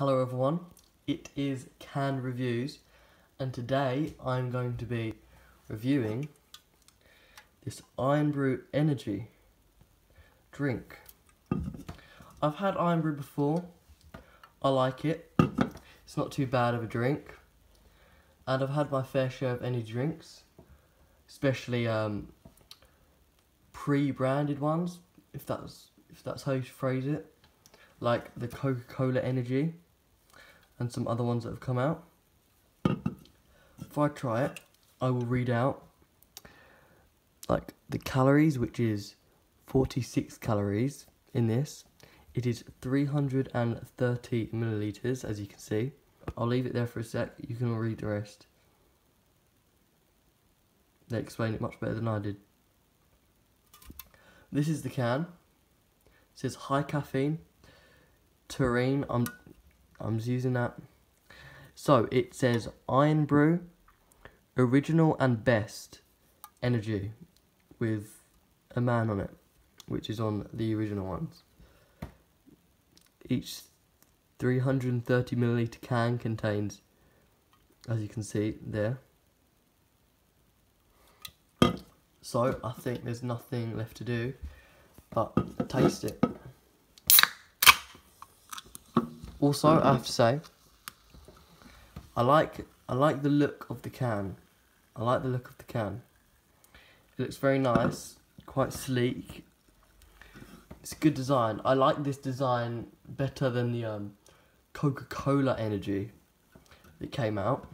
Hello everyone, it is Can Reviews and today I'm going to be reviewing this Irn-Bru Energy drink. I've had Irn-Bru before, I like it, it's not too bad of a drink. And I've had my fair share of energy drinks, especially um, pre-branded ones, if that's if that's how you phrase it, like the Coca-Cola Energy and some other ones that have come out. Before I try it, I will read out like the calories, which is 46 calories in this. It is 330 milliliters, as you can see. I'll leave it there for a sec. You can read the rest. They explain it much better than I did. This is the can. It says high caffeine, taurine. I'm I'm just using that. So it says Irn-Bru, original and best energy, with a man on it, which is on the original ones. Each 330 milliliter can contains, as you can see there. So I think there's nothing left to do but taste it. Also, I have to say, I like I like the look of the can. I like the look of the can. It looks very nice, quite sleek. It's a good design. I like this design better than the um, Coca-Cola Energy that came out.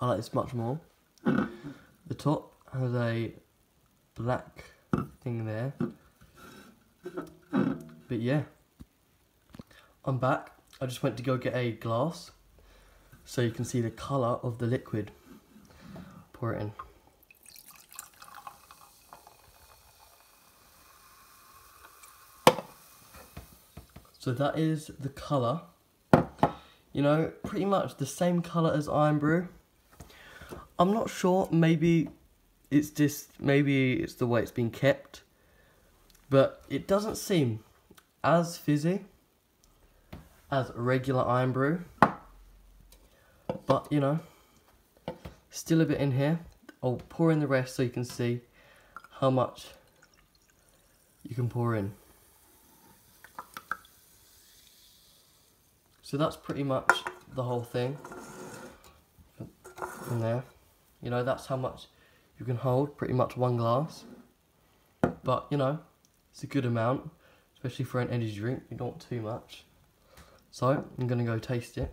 I like this much more. The top has a black thing there. But yeah. I'm back. I just went to go get a glass so you can see the colour of the liquid. Pour it in. So that is the colour. You know, pretty much the same colour as Irn-Bru. I'm not sure, maybe it's just, maybe it's the way it's been kept. But it doesn't seem as fizzy as regular Irn-Bru. But, you know, still a bit in here. I'll pour in the rest so you can see how much you can pour in. So that's pretty much the whole thing in there. You know, that's how much you can hold, pretty much one glass. But, you know, it's a good amount, especially for an energy drink. You don't want too much. So, I'm going to go taste it.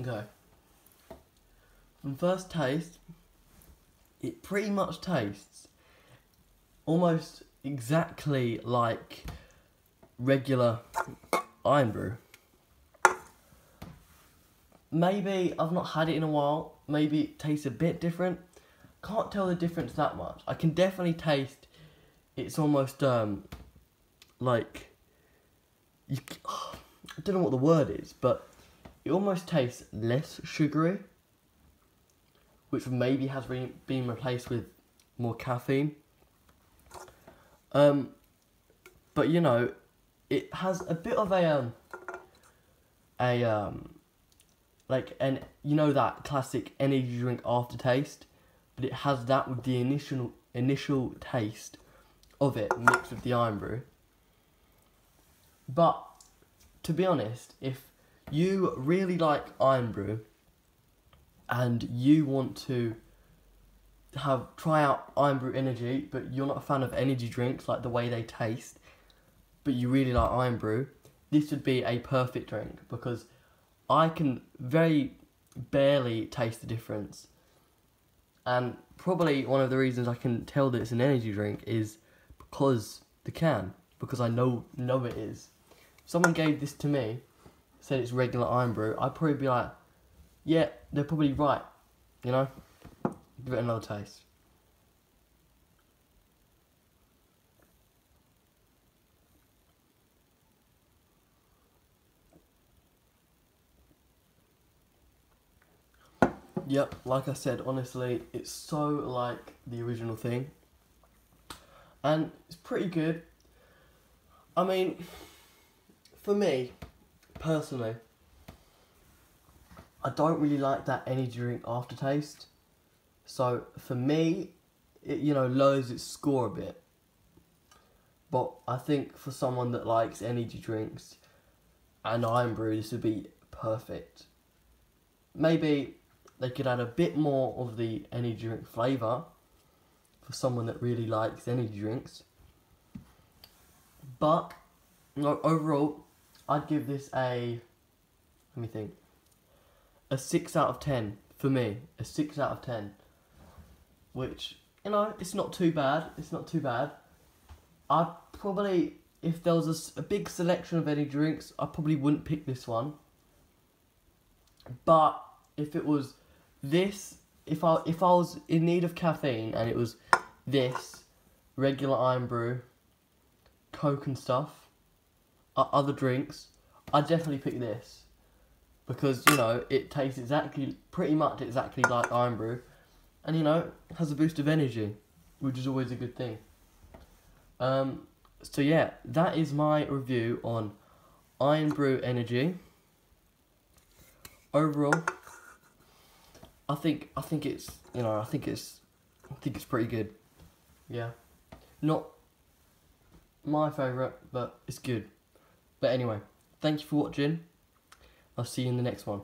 Okay. From first taste, it pretty much tastes almost exactly like regular Irn-Bru. Maybe I've not had it in a while. Maybe it tastes a bit different. Can't tell the difference that much. I can definitely taste it's almost um like you, oh, I don't know what the word is, but it almost tastes less sugary, which maybe has been replaced with more caffeine. Um, but you know, it has a bit of a um, a um, like an you know that classic energy drink aftertaste, but it has that with the initial initial taste of it mixed with the Irn-Bru. But to be honest, if you really like Irn-Bru and you want to have try out Irn-Bru Energy, but you're not a fan of energy drinks like the way they taste, but you really like Irn-Bru, this would be a perfect drink because I can very barely taste the difference. And probably one of the reasons I can tell that it's an energy drink is because the can, because I know know it is. Someone gave this to me, said it's regular Irn-Bru, I'd probably be like, yeah, they're probably right, you know? Give it another taste. Yep, like I said, honestly, it's so like the original thing. And it's pretty good. I mean, for me, personally, I don't really like that energy drink aftertaste. So for me, it you know lowers its score a bit. But I think for someone that likes energy drinks and Irn-Bru, this would be perfect. Maybe they could add a bit more of the energy drink flavour for someone that really likes energy drinks. But no, overall, I'd give this a let me think a six out of ten for me. A six out of ten, which you know it's not too bad. It's not too bad. I'd probably if there was a big selection of any drinks, I probably wouldn't pick this one. But if it was this, if I if I was in need of caffeine and it was this regular Irn-Bru, Coke and stuff, other drinks, I'd definitely pick this because you know it tastes exactly, pretty much exactly like Irn-Bru, and you know has a boost of energy, which is always a good thing. Um, so yeah, that is my review on Irn-Bru Energy. Overall, I think I think it's you know I think it's I think it's pretty good. Yeah, not my favourite, but it's good. But anyway, thank you for watching. I'll see you in the next one.